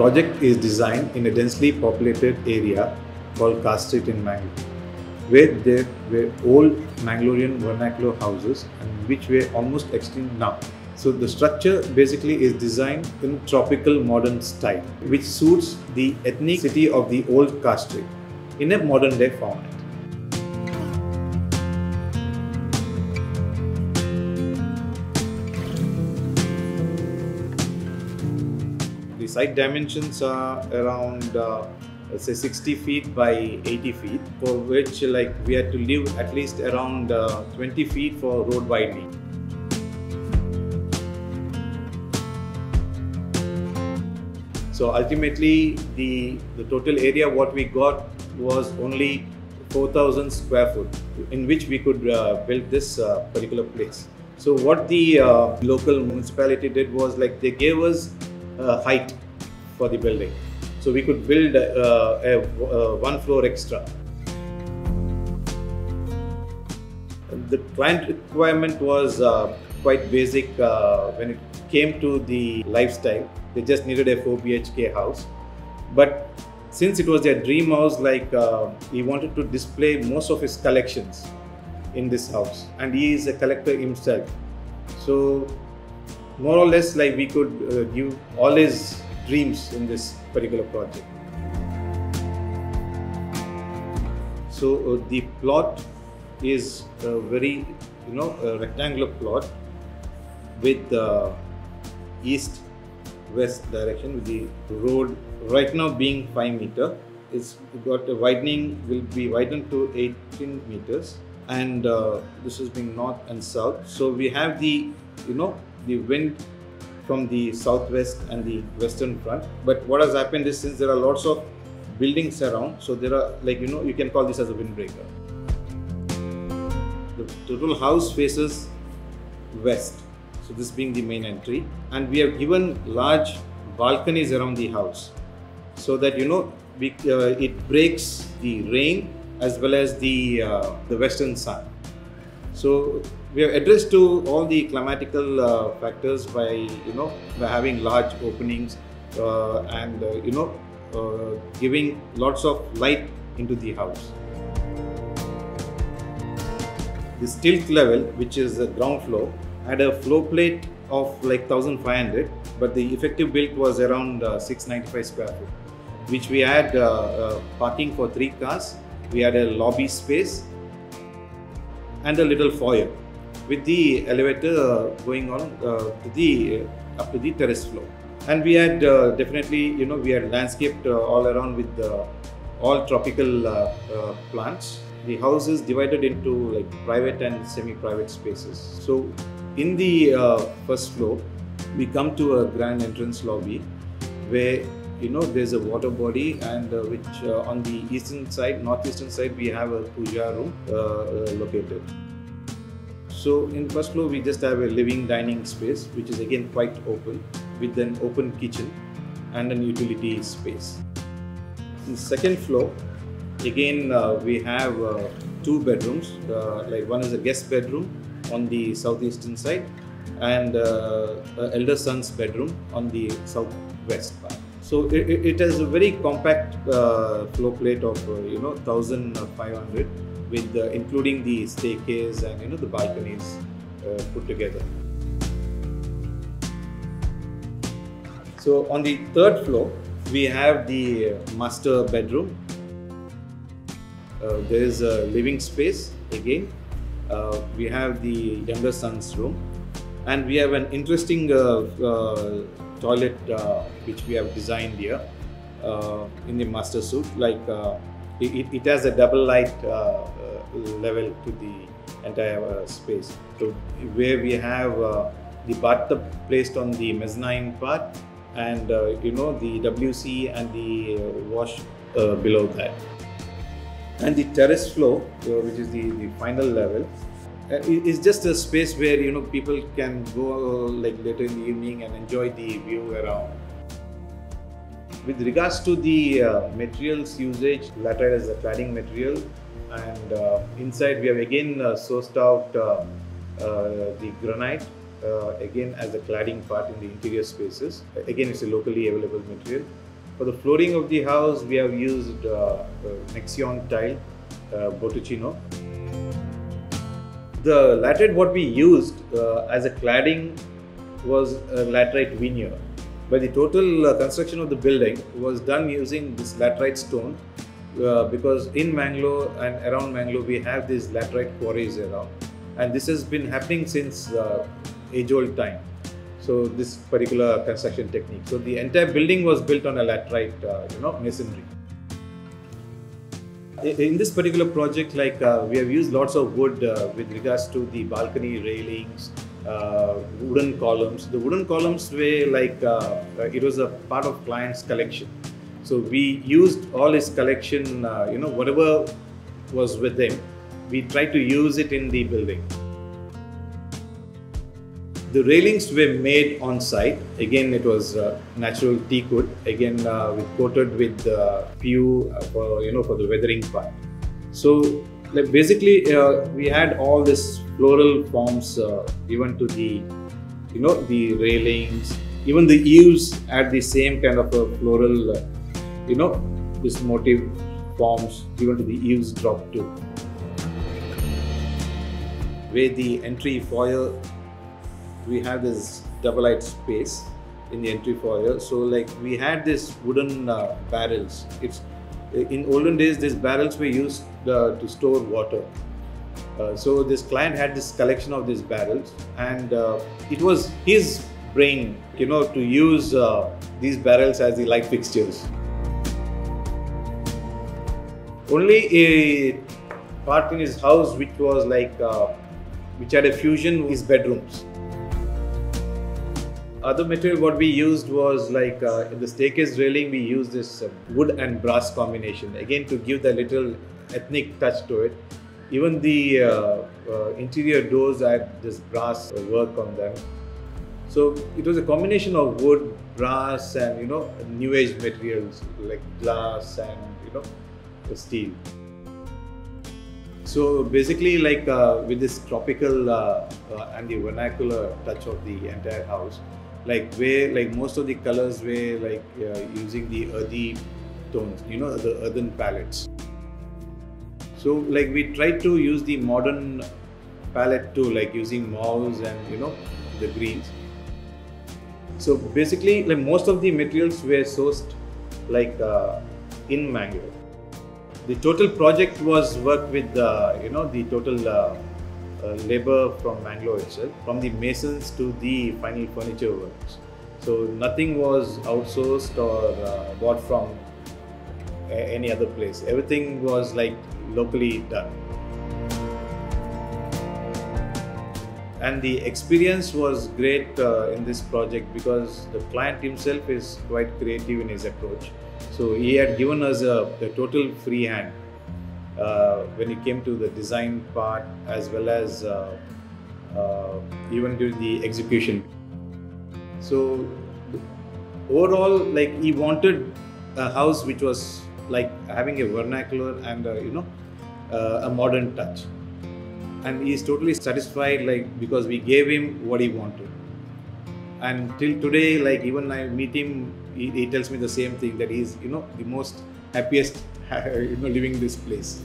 project is designed in a densely populated area called Car Street in Mangalore, where there were old Mangalorean vernacular houses and which were almost extinct now. So the structure basically is designed in tropical modern style, which suits the ethnicity of the old Car Street in a modern day format. Site dimensions are around uh, let's say 60 feet by 80 feet, for which like we had to leave at least around uh, 20 feet for road widening. So ultimately, the the total area what we got was only 4,000 square foot, in which we could uh, build this uh, particular place. So what the uh, local municipality did was like they gave us uh, height for the building, so we could build uh, a, uh, one floor extra. The client requirement was uh, quite basic uh, when it came to the lifestyle. They just needed a 4 BHK house, but since it was their dream house, like uh, he wanted to display most of his collections in this house, and he is a collector himself. So more or less, like we could uh, give all his dreams in this particular project. So uh, the plot is a very, you know, rectangular plot with the east west direction with the road right now being 5 meter it's got a widening will be widened to 18 meters and uh, this is being north and south so we have the you know the wind from the southwest and the western front. But what has happened is since there are lots of buildings around so there are like you know you can call this as a windbreaker. The total house faces west. So this being the main entry. And we have given large balconies around the house so that you know we, uh, it breaks the rain as well as the uh, the western sun. So we have addressed to all the climatical uh, factors by you know by having large openings uh, and uh, you know uh, giving lots of light into the house. The stilt level which is the ground floor had a floor plate of like 1500 but the effective build was around uh, 695 square foot which we had uh, parking for three cars. We had a lobby space and a little foyer with the elevator uh, going on uh, to the uh, up to the terrace floor. And we had definitely you know we had landscaped all around with all tropical plants. The house is divided into like private and semi-private spaces. So in the uh, first floor we come to a grand entrance lobby where you know there's a water body and uh, which uh, on the eastern side northeastern side we have a puja room located so in first floor we just have a living dining space which is again quite open with an open kitchen and an utility space. In second floor again uh, we have uh, two bedrooms. Uh, like one is a guest bedroom on the southeastern side and uh, elder son's bedroom on the southwest part. So it, it, it has a very compact uh, floor plate of uh, you know 1500 with uh, including the staircase and you know the balconies uh, put together. So on the third floor we have the master bedroom. Uh, there is a living space again. Uh, we have the younger son's room. And we have an interesting uh, uh, toilet uh, which we have designed here in the master suite like it, it has a double light uh, uh, level to the entire uh, space. So where we have uh, the bathtub placed on the mezzanine part and you know the wc and the wash below that. And the terrace floor which is the, the final level it's just a space where you know people can go like later in the evening and enjoy the view around with regards to the uh, materials usage laterite is a cladding material and uh, inside we have again uh, sourced out uh, uh, the granite uh, again as a cladding part in the interior spaces again it's a locally available material For the flooring of the house, we have used Nexion tile, Botticino. The laterite what we used as a cladding was a laterite veneer. But the total uh, construction of the building was done using this laterite stone uh, because in Mangalore and around Mangalore we have these laterite quarries around and this has been happening since uh, age old time. So this particular construction technique. So the entire building was built on a laterite, uh, you know, masonry. In this particular project, like uh, we have used lots of wood uh, with regards to the balcony railings, wooden columns. The wooden columns were like uh, it was a part of client's collection. So we used all his collection, uh, you know, whatever was with him, we tried to use it in the building. The railings were made on site. Again, it was uh, natural teak wood. Again, uh, we coated with uh, PU for you know for the weathering part. So like basically, uh, we had all this floral forms uh, even to the you know the railings. Even the eaves had the same kind of a floral, uh, you know, this motif forms even to the eaves drop too. Where the entry foyer we have this double light space in the entry foyer. So like we had this wooden uh, barrels. It's in olden days these barrels were used to store water. Uh, so this client had this collection of these barrels, and uh, it was his brain, you know, to use uh, these barrels as the light fixtures. Only a part in his house which was like uh, which had a fusion his bedrooms other material what we used was like uh, in the staircase railing we used this uh, wood and brass combination again to give the little ethnic touch to it. Even the uh, uh interior doors had this brass work on them. So it was a combination of wood brass and you know new age materials like glass and you know steel. So basically like uh, with this tropical uh, and the vernacular touch of the entire house like where like most of the colors were like uh, using the earthy tones you know the earthen palettes so like we tried to use the modern palette too like using mauves and you know the greens so basically like most of the materials were sourced like uh, in mangalore the total project was worked with uh, you know the total uh, uh, labor from Mangalore itself, from the masons to the final furniture works. So nothing was outsourced or uh, bought from any other place. Everything was like locally done. And the experience was great uh, in this project because the client himself is quite creative in his approach. So he had given us a, a total free hand uh, when it came to the design part as well as uh, uh, even during the execution. So overall, like he wanted a house which was like having a vernacular and you know uh, a modern touch and he's totally satisfied like because we gave him what he wanted and till today like even i meet him he, he tells me the same thing that he's you know the most happiest you know, living this place.